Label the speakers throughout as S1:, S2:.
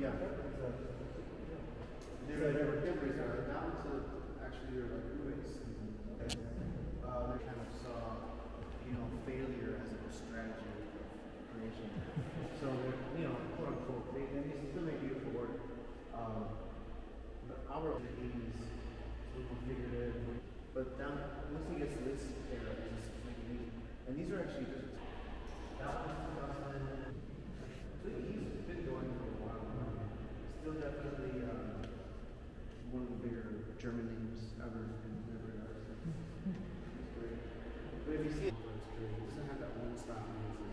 S1: Yeah. They were, they were him resign. That was a, actually your like. And, uh, they kind of saw, you know, failure as a strategy of creation. so you know, quote unquote, they, they still make beautiful work. Um, of the 80s was figurative. But down, once we get to this era, just and these are actually just definitely uh, one of the bigger German names ever in every artist. It's great. But if you see it. It doesn't have that one style music.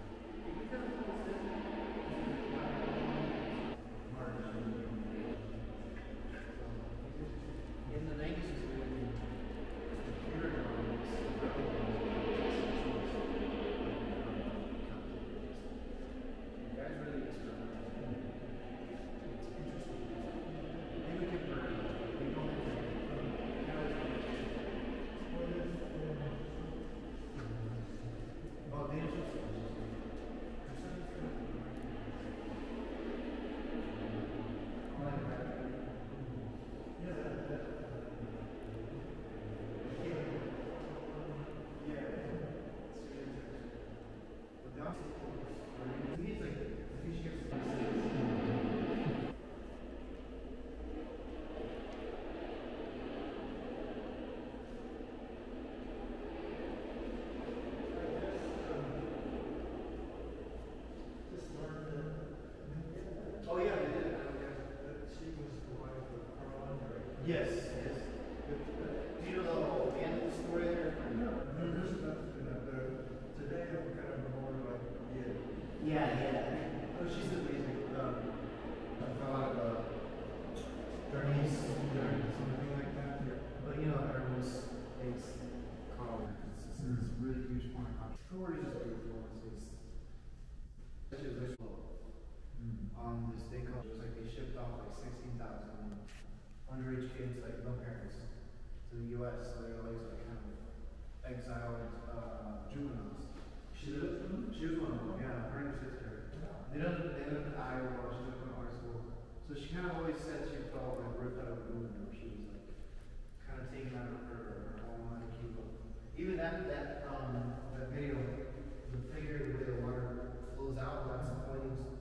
S1: underage kids, like no parents, to the U.S. So they're always like kind of exiled uh, juveniles. She
S2: lived, she was one of
S1: them. Yeah, her and her sister. They lived they lived in Iowa. She went to art school, so she kind of always said she felt like ripped out of the window. She was like kind of taken out of her, home Cuba. Even that that um that video, the figure the way the water flows out, that's the point.